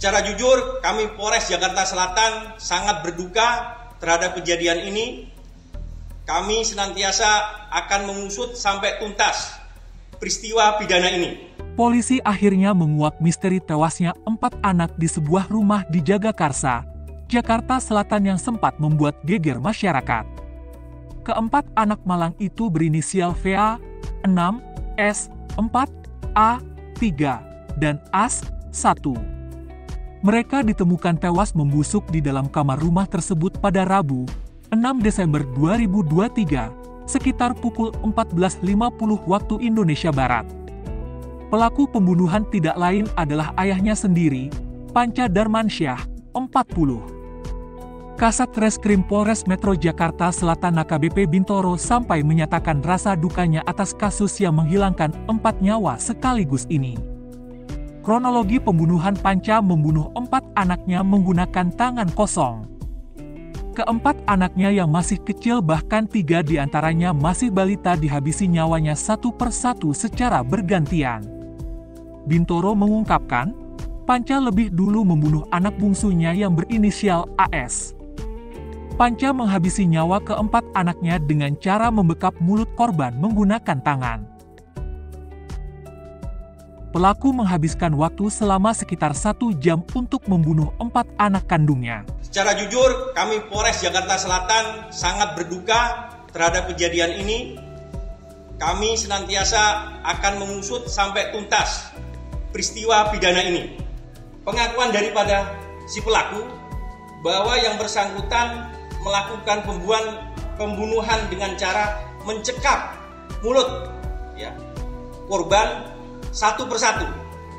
Secara jujur, kami Polres Jakarta Selatan sangat berduka terhadap kejadian ini. Kami senantiasa akan mengusut sampai tuntas peristiwa pidana ini. Polisi akhirnya menguak misteri tewasnya empat anak di sebuah rumah di Jagakarsa, Jakarta Selatan yang sempat membuat geger masyarakat. Keempat anak malang itu berinisial VA, 6, S, 4, A, 3, dan AS, 1. Mereka ditemukan tewas membusuk di dalam kamar rumah tersebut pada Rabu, 6 Desember 2023, sekitar pukul 14.50 waktu Indonesia Barat. Pelaku pembunuhan tidak lain adalah ayahnya sendiri, Panca Darmansyah, 40. Kasat Reskrim Polres Metro Jakarta Selatan AKBP Bintoro sampai menyatakan rasa dukanya atas kasus yang menghilangkan empat nyawa sekaligus ini. Kronologi pembunuhan Panca membunuh empat anaknya menggunakan tangan kosong. Keempat anaknya yang masih kecil bahkan tiga di antaranya masih balita dihabisi nyawanya satu persatu secara bergantian. Bintoro mengungkapkan, Panca lebih dulu membunuh anak bungsunya yang berinisial AS. Panca menghabisi nyawa keempat anaknya dengan cara membekap mulut korban menggunakan tangan. Pelaku menghabiskan waktu selama sekitar satu jam untuk membunuh empat anak kandungnya. Secara jujur, kami Polres Jakarta Selatan sangat berduka terhadap kejadian ini. Kami senantiasa akan mengusut sampai tuntas peristiwa pidana ini. Pengakuan daripada si pelaku bahwa yang bersangkutan melakukan pembunuhan pembunuhan dengan cara mencekap mulut ya korban satu persatu.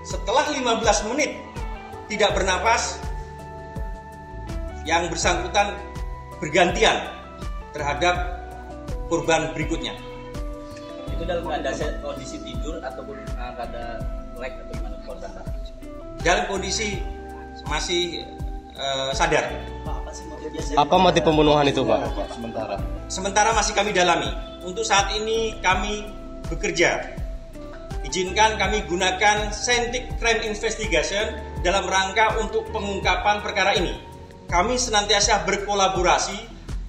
Setelah 15 menit tidak bernapas, yang bersangkutan bergantian terhadap korban berikutnya. Itu dalam keadaan kondisi tidur ataupun uh, ada lag atau gimana korban? Dalam kondisi masih uh, sadar. Apa motif pembunuhan itu, Pak? Sementara. Sementara masih kami dalami. Untuk saat ini kami bekerja. Izinkan kami gunakan Scientific Crime Investigation dalam rangka untuk pengungkapan perkara ini. Kami senantiasa berkolaborasi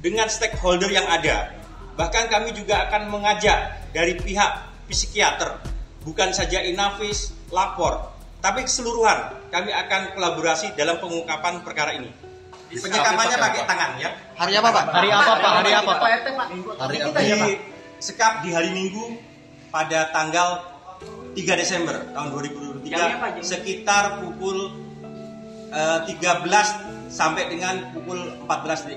dengan stakeholder yang ada. Bahkan kami juga akan mengajak dari pihak psikiater, bukan saja Inafis, lapor, tapi keseluruhan kami akan kolaborasi dalam pengungkapan perkara ini. Penyekapannya pakai tangan ya. Hari apa, Pak? Hari apa, Pak? Hari apa, Pak? Hari apa? Di sekap di hari Minggu pada tanggal 3 Desember tahun 2023 sekitar pukul uh, 13 sampai dengan pukul 14